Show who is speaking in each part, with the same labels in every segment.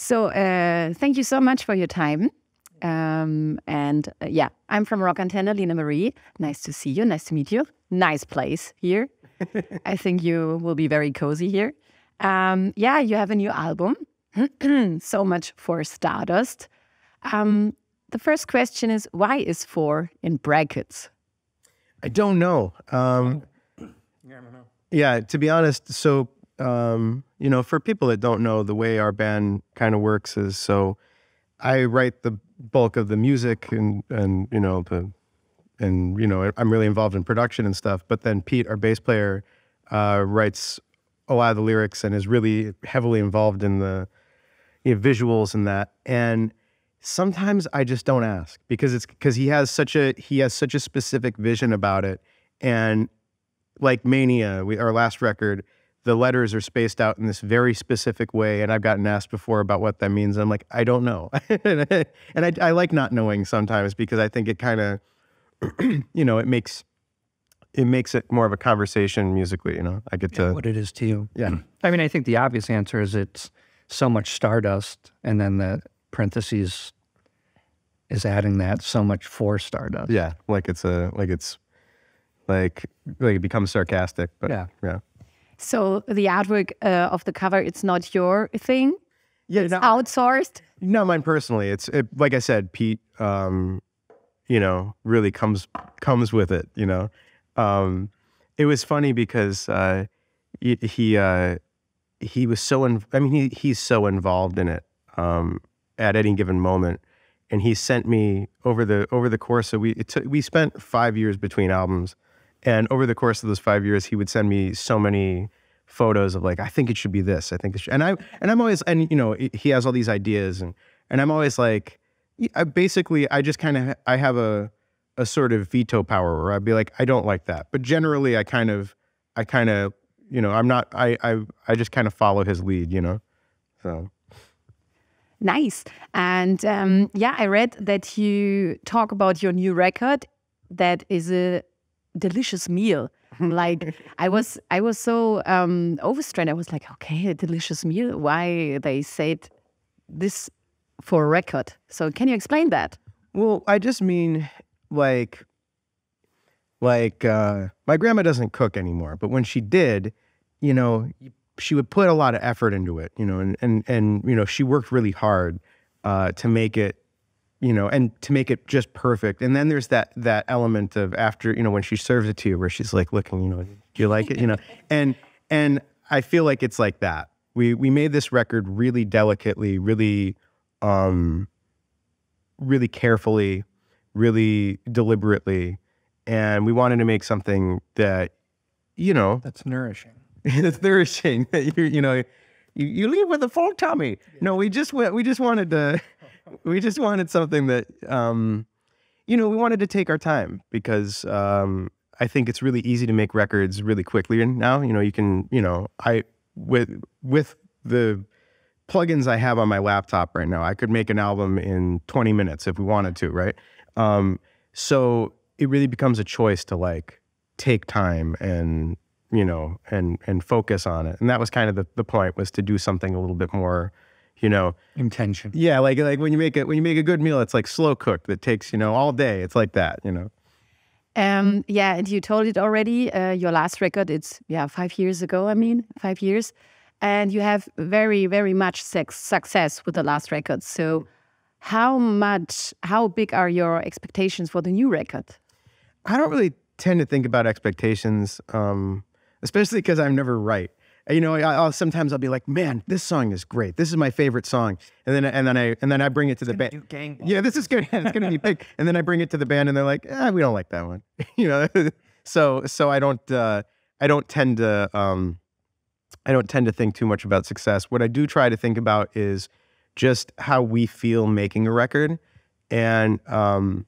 Speaker 1: So uh, thank you so much for your time. Um, and uh, yeah, I'm from Rock Antenne, Lena Marie. Nice to see you. Nice to meet you. Nice place here. I think you will be very cozy here. Um, yeah, you have a new album. so much for Stardust. Um, the first question is why is for in brackets?
Speaker 2: I don't know. Um,
Speaker 3: Yeah, I don't know.
Speaker 2: yeah, to be honest, so um, you know, for people that don't know, the way our band kind of works is so I write the bulk of the music and and you know the and you know I'm really involved in production and stuff. But then Pete, our bass player, uh, writes a lot of the lyrics and is really heavily involved in the you know, visuals and that. And sometimes I just don't ask because it's because he has such a he has such a specific vision about it. And like Mania, we, our last record, the letters are spaced out in this very specific way. And I've gotten asked before about what that means. I'm like, I don't know. and I, I like not knowing sometimes because I think it kind of, you know, it makes it makes it more of a conversation musically. You know, I get to
Speaker 3: What it is to you.
Speaker 2: yeah.
Speaker 3: I mean, I think the obvious answer is it's so much stardust, and then the parentheses is adding that so much for stardust.
Speaker 2: Yeah, like it's a like it's like like it becomes sarcastic, but
Speaker 3: Yeah.
Speaker 2: yeah,
Speaker 1: So the artwork uh, of the cover, it's not your thing.
Speaker 2: yeah.
Speaker 1: It's
Speaker 2: No,
Speaker 1: outsourced.
Speaker 2: not mine personally. It's it, like I said, Pete. Um, you know, really comes comes with it. You know, um, it was funny because uh, he he, uh, he was so. In, I mean, he he's so involved in it um, at any given moment, and he sent me over the over the course of we it took, we spent five years between albums, and over the course of those five years, he would send me so many photos of like I think it should be this. I think it should, and I and I'm always and you know he has all these ideas and and I'm always like I basically I just kind of I have a a sort of veto power where I'd be like I don't like that, but generally I kind of I kind of you know I'm not I I I just kind of follow his lead, you know, so.
Speaker 1: Nice. And um, yeah, I read that you talk about your new record that is a delicious meal. like I was I was so um overstrained. I was like, okay, a delicious meal. Why they said this for a record. So can you explain that?
Speaker 2: Well, I just mean like like uh my grandma doesn't cook anymore, but when she did, you know, she would put a lot of effort into it, you know, and and and you know, she worked really hard uh to make it you know, and to make it just perfect. And then there's that that element of after, you know, when she serves it to you where she's like looking, you know, do you like it, you know? And and I feel like it's like that. We we made this record really delicately, really um really carefully, really deliberately, and we wanted to make something that, you know,
Speaker 3: That's nourishing.
Speaker 2: it's nourishing. That you you know, you, you leave with a full tummy. No, we just went. We just wanted to. We just wanted something that, um, you know, we wanted to take our time because um, I think it's really easy to make records really quickly and now. You know, you can, you know, I with with the plugins I have on my laptop right now, I could make an album in 20 minutes if we wanted to, right? Um, so it really becomes a choice to like take time and you know and and focus on it. And that was kind of the, the point was to do something a little bit more, you know,
Speaker 3: Intention.
Speaker 2: yeah, like like when you make it when you make a good meal, it's like slow cooked that takes you know all day. It's like that, you know.
Speaker 1: Um, yeah, and you told it already. Uh, your last record, it's yeah, five years ago. I mean, five years, and you have very, very much sex success with the last record. So, how much, how big are your expectations for the new record?
Speaker 2: I don't really tend to think about expectations, um, especially because I'm never right. You know, I, I'll sometimes I'll be like, "Man, this song is great. This is my favorite song," and then and then I and then I bring it to the band. Yeah, this is good. it's gonna be big. And then I bring it to the band, and they're like, eh, "We don't like that one." you know, so so I don't uh, I don't tend to um, I don't tend to think too much about success. What I do try to think about is just how we feel making a record, and um,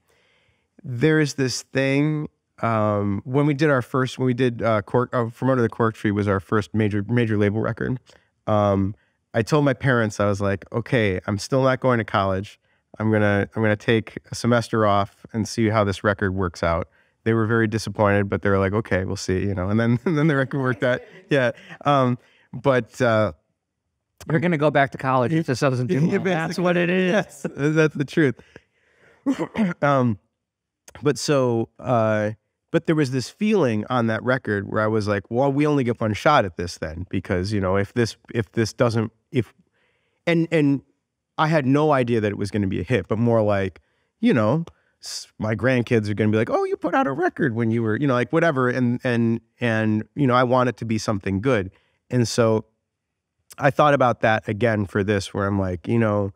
Speaker 2: there is this thing um, when we did our first when we did uh, cork uh, from under the cork tree was our first major major label record um, i told my parents i was like okay i'm still not going to college i'm gonna i'm gonna take a semester off and see how this record works out they were very disappointed but they were like okay we'll see you know and then and then the record worked out yeah um, but uh,
Speaker 3: You're gonna go back to college this doesn't do well. That's what it is.
Speaker 2: Yes, that's the truth. um, but so, uh, but there was this feeling on that record where I was like, well, we only get one shot at this then, because you know, if this if this doesn't if and and I had no idea that it was going to be a hit, but more like, you know, my grandkids are going to be like, "Oh, you put out a record when you were, you know, like whatever," and and and you know, I want it to be something good, and so I thought about that again for this, where I'm like, you know,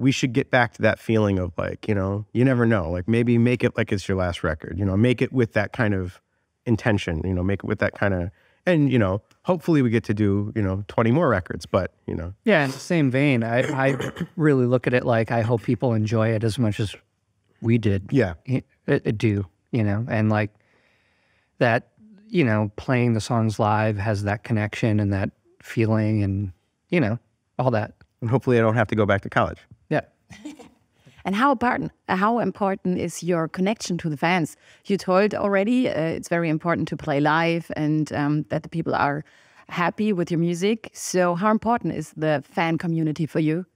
Speaker 2: we should get back to that feeling of like, you know, you never know, like maybe make it like it's your last record, you know, make it with that kind of intention, you know, make it with that kind of, and you know, hopefully we get to do, you know, 20 more records, but you know,
Speaker 3: Yeah, in the same vein, I, I really look at it like I hope people enjoy it as much as we did
Speaker 2: yeah,
Speaker 3: it, it uh, uh, do, you know, and like that, you know, playing the songs live has that connection and that feeling and, you know, all that.
Speaker 2: and hopefully I don't have to go back to college.
Speaker 1: And how important how important is your connection to the fans? You told already uh, it's very important to play live and um, that the people are happy with your music. So how important is the fan community for you?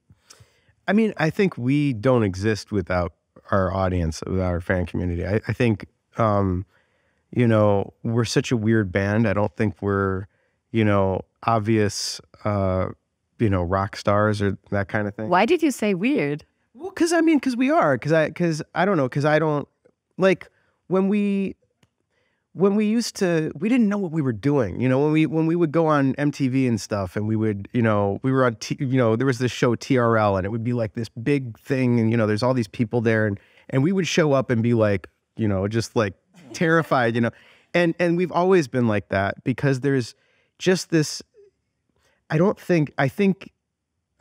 Speaker 2: I mean, I think we don't exist without our audience, without our fan community. I, I think, um, you know, we're such a weird band. I don't think we're, you know, obvious, uh, you know, rock stars or that kind of thing.
Speaker 1: Why did you say weird?
Speaker 2: Well, because I mean, because we are, because I, because I don't know, because I don't like when we when we used to we didn't know what we were doing you know when we when we would go on mtv and stuff and we would you know we were on T, you know there was this show trl and it would be like this big thing and you know there's all these people there and and we would show up and be like you know just like terrified you know. And and we've always been like that because there's just this i don't think i think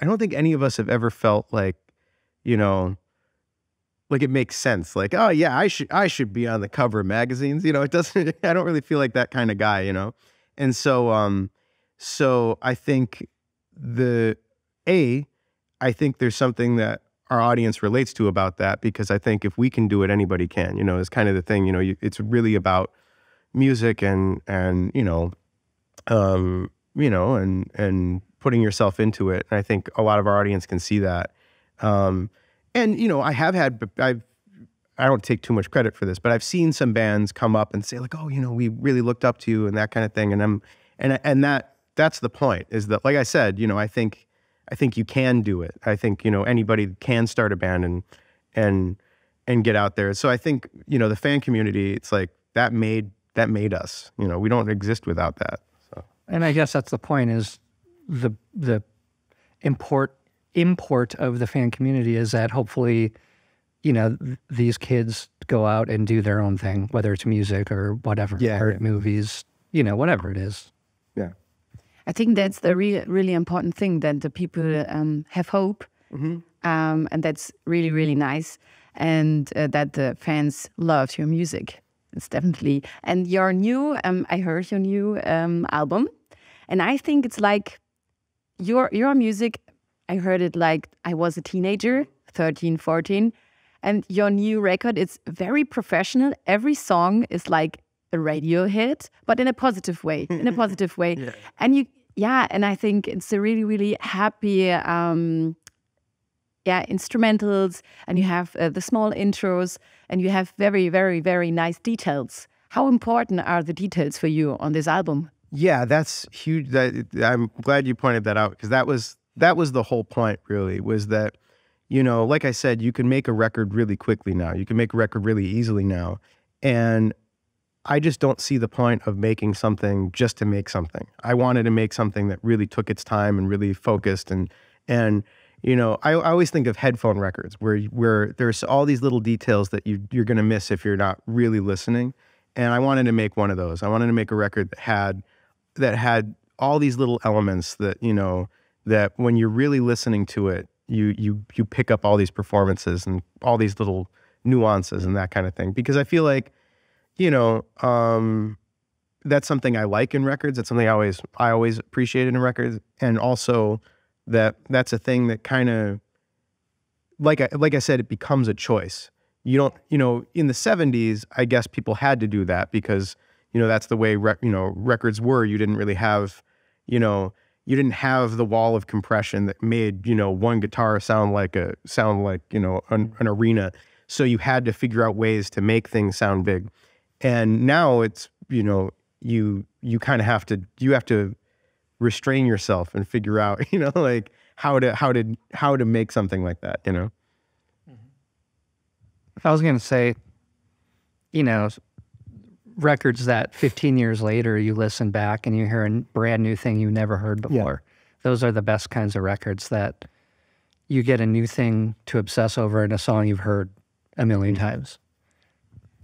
Speaker 2: i don't think any of us have ever felt like you know like it makes sense like oh yeah i should i should be on the cover of magazines you know it doesn't i don't really feel like that kind of guy you know? And so um so i think the a i think there's something that our audience relates to about that because i think if we can do it anybody can you know it's kind of the thing you know you, it's really about music and and you know um you know and and putting yourself into it. And i think a lot of our audience can see that um and you know i have had i've i don't take too much credit for this but i've seen some bands come up and say like oh you know we really looked up to you and that kind of thing and i'm and and that that's the point is that like i said you know i think i think you can do it. I think you know anybody can start a band and and and get out there. So i think you know the fan community it's like that made that made us you know we don't exist without that so.
Speaker 3: And I guess that's the point is the the import import of the fan community is that hopefully, you know, th- these kids go out and do their own thing, whether it's music or whatever,
Speaker 2: Yeah,
Speaker 3: or
Speaker 2: yeah.
Speaker 3: movies, you know, whatever it is.
Speaker 2: yeah
Speaker 1: I think that's the re- really important thing that the people um, have hope, um, and that's really really nice, and uh, that the fans love your music. It's definitely and your new. Um, I heard your new um, album, and I think it's like your your music. I heard it like I was a teenager, 13, 14, and your new record is very professional. Every song is like a radio hit, but in a positive way. In a positive way, and you, yeah, and I think it's a really, really happy, um, yeah, instrumentals, and you have uh, the small intros, and you have very, very, very nice details. How important are the details for you on this album?
Speaker 2: Yeah, that's huge. That I'm glad you pointed that out because that was that was the whole point. Really, was that you know, like I said, you can make a record really quickly now. You can make a record really easily now, and I just don't see the point of making something just to make something. I wanted to make something that really took its time and really focused and and you know, I, I always think of headphone records where where there's all these little details that you you're gonna miss if you're not really listening. And I wanted to make one of those. I wanted to make a record that had that had all these little elements that you know that when you're really listening to it, you you you pick up all these performances and all these little nuances and that kind of thing. Because I feel like, you know, um, that's something I like in records. That's something I always I always appreciated in records, and also that that's a thing that kind of like I, like I said, it becomes a choice. You don't, you know, in the '70s, I guess people had to do that because you know that's the way you know records were. You didn't really have, you know, you didn't have the wall of compression that made you know one guitar sound like a sound like you know an, an arena. So you had to figure out ways to make things sound big. And now it's you know you you kind of have to you have to restrain yourself and figure out you know like how to how to how to make something like that you know mm-hmm.
Speaker 3: I was going to say, you know, records that 15 years later you listen back and you hear a brand new thing you never heard before. Those are the best kinds of records that you get a new thing to obsess over in a song you've heard a million times.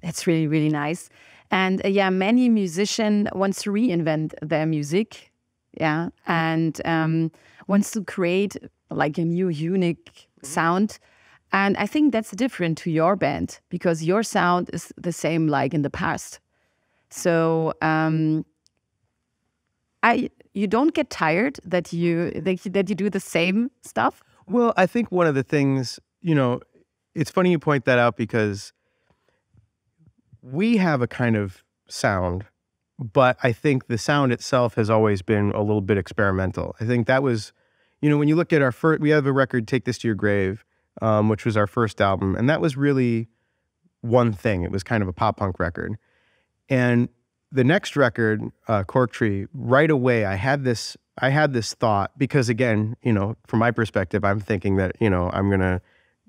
Speaker 1: That's really, really nice. And uh, yeah, many musicians wants to reinvent their music. Yeah. And um, wants to create like a new, unique sound. And I think that's different to your band because your sound is the same like in the past. So um, I you don't get tired that you that you, do the same stuff.
Speaker 2: Well, I think one of the things, you know, it's funny you point that out because we have a kind of sound, but I think the sound itself has always been a little bit experimental. I think that was, you know, when you look at our first, we have a record, Take This to Your Grave, um, which was our first album. And that was really one thing. It was kind of a pop punk record. And the next record, uh, Cork Tree, right away I had this I had this thought because again, you know, from my perspective, I'm thinking that, you know, I'm gonna,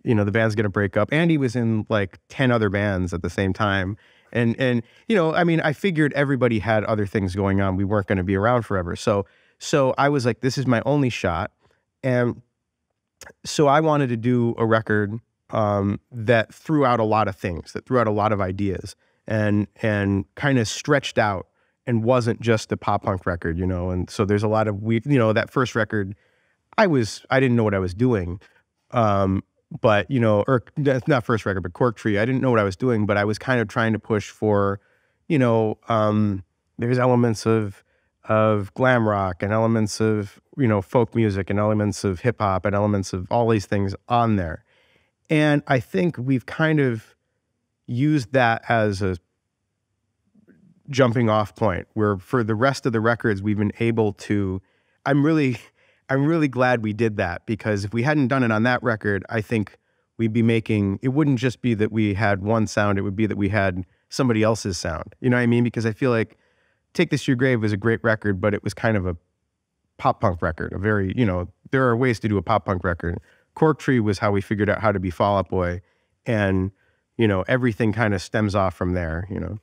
Speaker 2: you know, the band's gonna break up. Andy was in like 10 other bands at the same time. And and you know, I mean, I figured everybody had other things going on. We weren't gonna be around forever. So so I was like, this is my only shot. And so I wanted to do a record um, that threw out a lot of things, that threw out a lot of ideas, and and kind of stretched out and wasn't just a pop punk record, you know. And so there's a lot of we, you know, that first record, I was I didn't know what I was doing, um, but you know, or not first record, but Cork Tree, I didn't know what I was doing, but I was kind of trying to push for, you know, um, there's elements of of glam rock and elements of you know folk music and elements of hip hop and elements of all these things on there. And I think we've kind of used that as a jumping off point where for the rest of the records we've been able to I'm really I'm really glad we did that because if we hadn't done it on that record, I think we'd be making it wouldn't just be that we had one sound, it would be that we had somebody else's sound. You know what I mean? Because I feel like Take This to Your Grave was a great record, but it was kind of a pop punk record. A very, you know, there are ways to do a pop punk record. Cork Tree was how we figured out how to be Fall Out Boy, and you know everything kind of stems off from there. You know.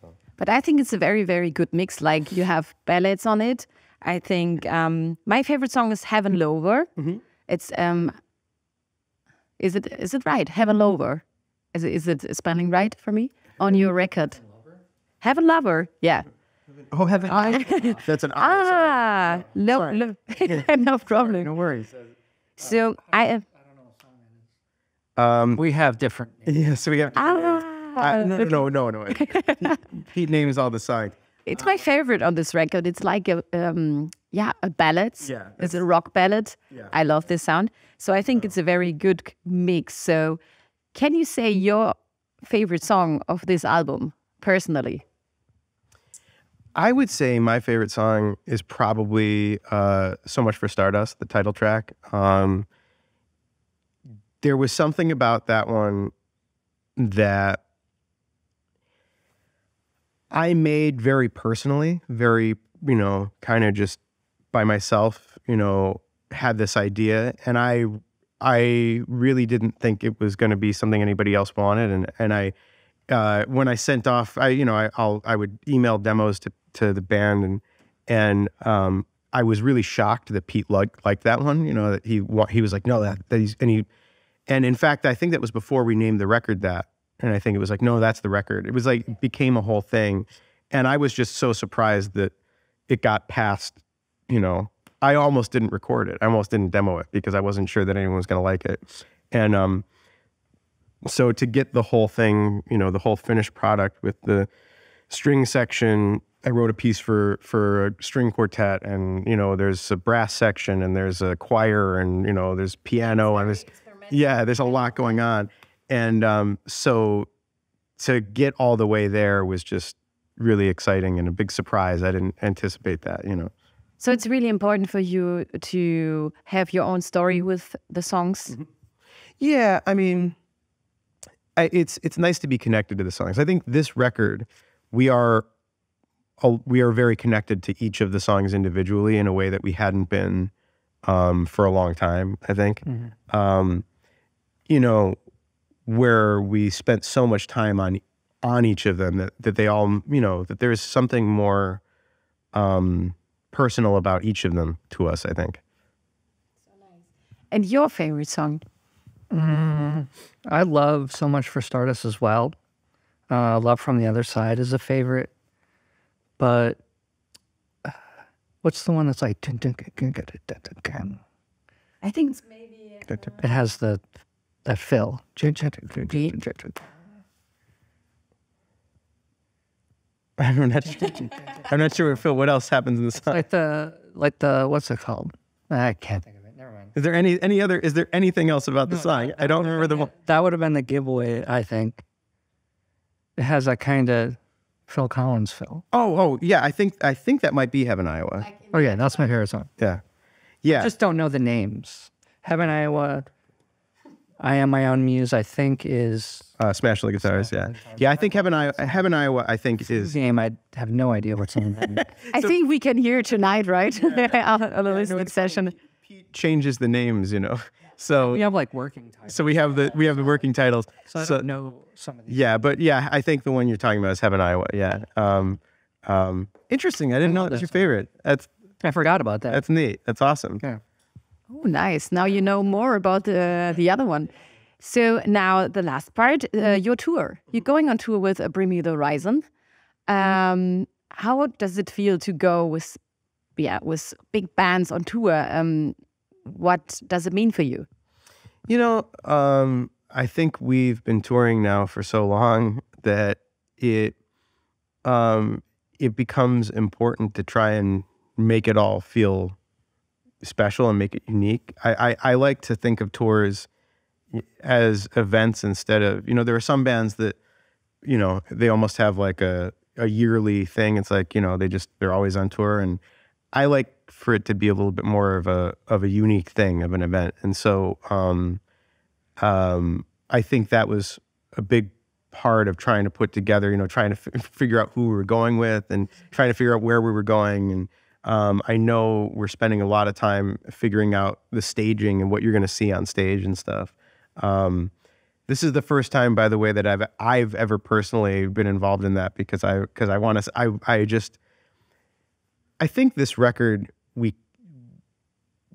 Speaker 2: So.
Speaker 1: But I think it's a very very good mix. Like you have ballads on it. I think um, my favorite song is Heaven Lover. Mm -hmm. It's um, is it is it right? Heaven Lover. Is it, is it spelling right for me on your record? Heaven Lover. Yeah.
Speaker 2: Oh, heaven! I, that's an
Speaker 1: ah, no, no, no problem.
Speaker 3: No worries.
Speaker 1: So I.
Speaker 2: Um,
Speaker 3: we have different.
Speaker 2: Yeah, so we have.
Speaker 1: Ah.
Speaker 2: Uh, no, no, no, no. no. Pete names all the side.
Speaker 1: It's my favorite on this record. It's like a um, yeah a ballad.
Speaker 2: Yeah,
Speaker 1: it's a rock ballad.
Speaker 2: Yeah.
Speaker 1: I love this sound. So I think it's a very good mix. So, can you say your favorite song of this album personally?
Speaker 2: I would say my favorite song is probably uh, "So Much for Stardust," the title track. Um, there was something about that one that I made very personally, very you know, kind of just by myself. You know, had this idea, and I I really didn't think it was going to be something anybody else wanted, and and I. Uh, when I sent off, I you know I, I'll I would email demos to to the band and and um, I was really shocked that Pete liked, liked that one. You know that he he was like no that, that he's and he and in fact I think that was before we named the record that and I think it was like no that's the record. It was like it became a whole thing, and I was just so surprised that it got past. You know I almost didn't record it. I almost didn't demo it because I wasn't sure that anyone was going to like it, and um, so to get the whole thing, you know, the whole finished product with the string section I wrote a piece for for a string quartet, and you know, there's a brass section, and there's a choir, and you know, there's piano, and there's yeah, there's a lot going on, and um, so to get all the way there was just really exciting and a big surprise. I didn't anticipate that, you know.
Speaker 1: So it's really important for you to have your own story with the songs.
Speaker 2: Yeah, I mean, I, it's it's nice to be connected to the songs. I think this record, we are a- we are very connected to each of the songs individually in a way that we hadn't been um, for a long time. I think, um, you know, where we spent so much time on on each of them that that they all you know that there's something more um, personal about each of them to us. I think.
Speaker 1: And your favorite song?
Speaker 3: I love so much for Stardust as well. Uh, love from the other side is a favorite, but uh, what's the one that's like?
Speaker 1: I think it's maybe.
Speaker 3: It has the that fill.
Speaker 2: I'm not. Sure, I'm not sure, Phil. What else happens in the song?
Speaker 3: Like the like the what's it called? I can't think of it. Never mind.
Speaker 2: Is there any any other? Is there anything else about the song? I don't remember the one.
Speaker 3: That would have been the giveaway. I think it has that kind of Phil Collins feel.
Speaker 2: Oh, oh, yeah. I think I think that might be Heaven, Iowa.
Speaker 3: Oh yeah, that's my favorite song.
Speaker 2: Yeah, yeah.
Speaker 3: I Just don't know the names. Heaven, Iowa. I am my own muse. I think is
Speaker 2: uh, Smash the guitars. Yeah, yeah. I think Heaven, Iowa. Heaven, Iowa. I think is.
Speaker 3: game. I have no idea what's in it.
Speaker 1: I think we can hear tonight, right? on the listening session.
Speaker 2: Pete changes the names, you know. So
Speaker 3: we have like working titles,
Speaker 2: so we have the we have the working titles.
Speaker 3: so I don't know some of these.
Speaker 2: Yeah, but yeah, I think the one you're talking about is Heaven, Iowa. Yeah. Um, um, interesting. I didn't know that's your favorite. That's
Speaker 3: I forgot about that.
Speaker 2: that's neat. That's awesome.
Speaker 3: yeah.
Speaker 1: Oh, nice. Now you know more about the, the other one. So now the last part, uh, your tour. You're going on tour with uh, Bring Me the Horizon. Um, how does it feel to go with, yeah, with big bands on tour? Um, what does it mean for you?
Speaker 2: You know, um, I think we've been touring now for so long that it um, it becomes important to try and make it all feel special and make it unique. I, I, I like to think of tours as events instead of you know there are some bands that you know they almost have like a a yearly thing. It's like you know they just they're always on tour, and I like for it to be a little bit more of a of a unique thing of an event. And so um, um, I think that was a big part of trying to put together, you know, trying to figure out who we were going with and trying to figure out where we were going. And um, I know we're spending a lot of time figuring out the staging and what you're going to see on stage and stuff. Um, this is the first time, by the way, that I've I've ever personally been involved in that because I because I want to I I just I think this record we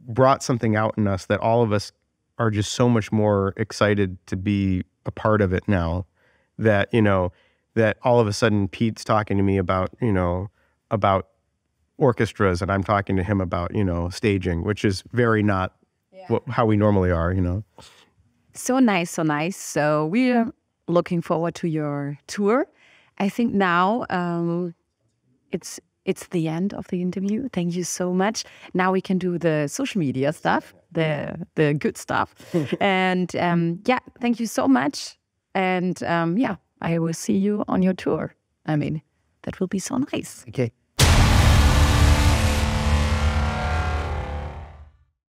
Speaker 2: brought something out in us that all of us are just so much more excited to be a part of it now that you know that all of a sudden Pete's talking to me about you know about orchestras and I'm talking to him about you know staging which is very not what, how we normally are you know
Speaker 1: So nice, so nice. So we're looking forward to your tour. I think now um, it's it's the end of the interview. Thank you so much. Now we can do the social media stuff, the the good stuff. and um, yeah, thank you so much. And um, yeah, I will see you on your tour. I mean, that will be so nice.
Speaker 3: Okay.